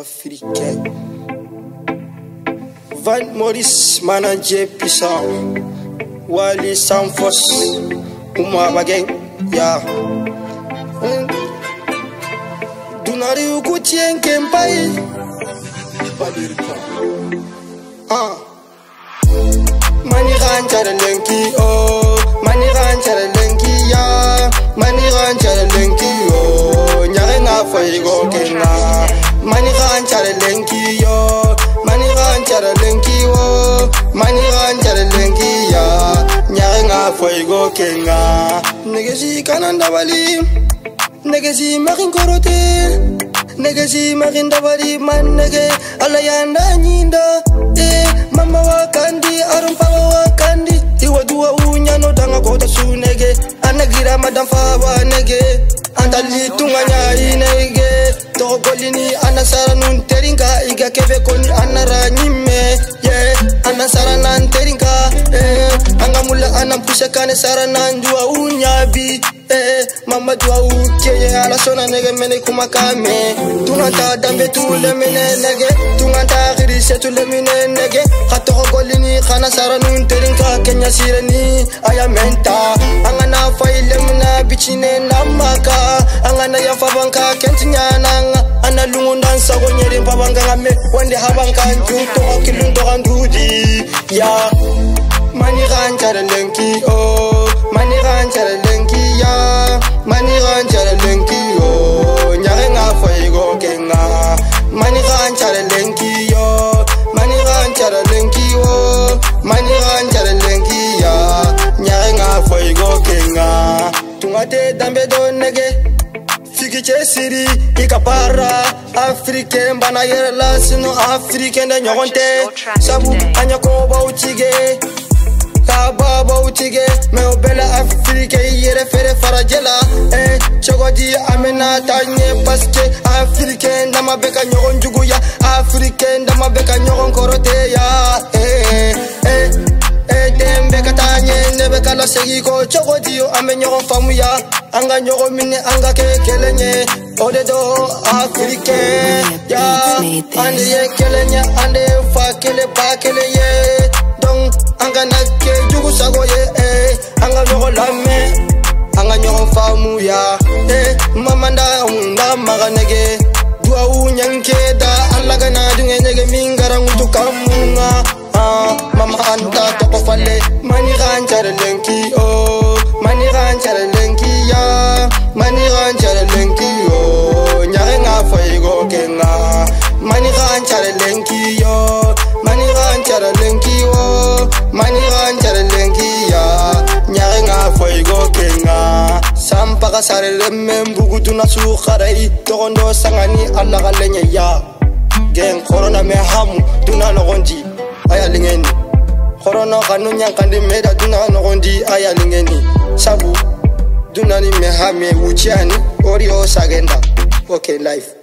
africain. Van maurice manaje puissant wali sanfos uma bageng ya. Dunari ukutien kempai ah. Mani ganchara lenki oh. Mani ganchara lenki ya. Mani ganchara lenki yo. Mani ganchara lenki oh mani ganchara lenki ya. Nyare nga faigo kenga. Negesi kananda bali negesi makin korote negesi makin dabali man nege. Ala yanda nyinda eh mama wakandi arum papa wakandi iwa dua unyano danga kota su nege. Anagira madam fawa nege. Andali tunganya inege to golini anasara nun teringa iga kebe koni anara nyimme yeah. Anasara nan teringa eh. Angamula anam pusha sara nan dua unyabi eh. Mama dua ukeye ala sona nege mene kumakame. Tunganta dambe tule mine nege. Tunganta girise tule mine nege. Golini khana sara nun kenya sireni aya menta angana faile muna bichine namaka angana ya fabanka kentinyana ana lungu ndansa ko nyeri pabanga ngame wende habanka njuto kilundo kandudi ya. Mani ganchara lenki oh mani ganchara lenki ya. Mani ganchara lenki oh nyare nga faigo kenga mani ganchara lenki yo. Mani ganchara lenki oh mani ganchara lenki ya. Nyare nga faigo kenga tungate dambe do nege cɛ siri i ka baara africain bana yɛrɛ la sino africain de ɲɔgɔn tɛ sabu an ɲɛ kɔngɔbaw tige ka babaw tige mɛ o bɛɛ la africain i yɛrɛ fɛrɛ farajɛ la eh, cogodi an bena ta ɲɛ paske africain dama bɛ ka ɲɔgɔn juguya africain dama bɛ ka ɲɔgɔn kɔrɔteya eh, ka lasegi ko cogodi an bɛ ɲɔgɔn faamuya an ka ɲɔgɔn minɛ an ka kɛ kelen ye o ya. An ye kelen ye an fa kelen ba kelen ye. Donc an ka kɛ jugu sago ye eh, an ka ɲɔgɔn lamɛn an ka ɲɔgɔn eh, mamanda da maga nege duwawu ɲanke da ala ka na duŋɛ ɲɛgɛ min garanŋutu kan ah, mama an ta fale. Mani kan care lenki sanpaga sarele men buguduna su xarai togondo sangani alla ka leɲɛ ya. Gen korona me hamu duna nogondi aya lingeni horono kanu nyankandi meda duna nogondi aya lingeni sabu dunani me hame ori o sagenda okay life